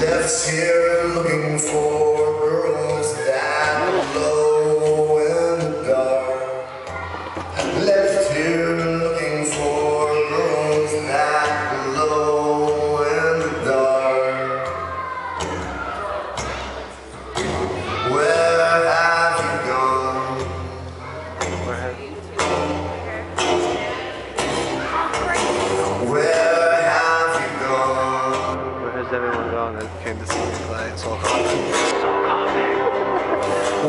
Left here looking for Where have, Where have you gone? where has everyone gone that came to see me play Soul Coughing?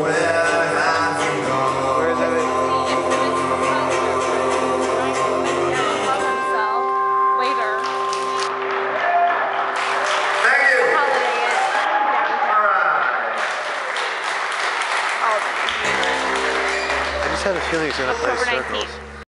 Where just had a feeling he's gonna play circles. 19th.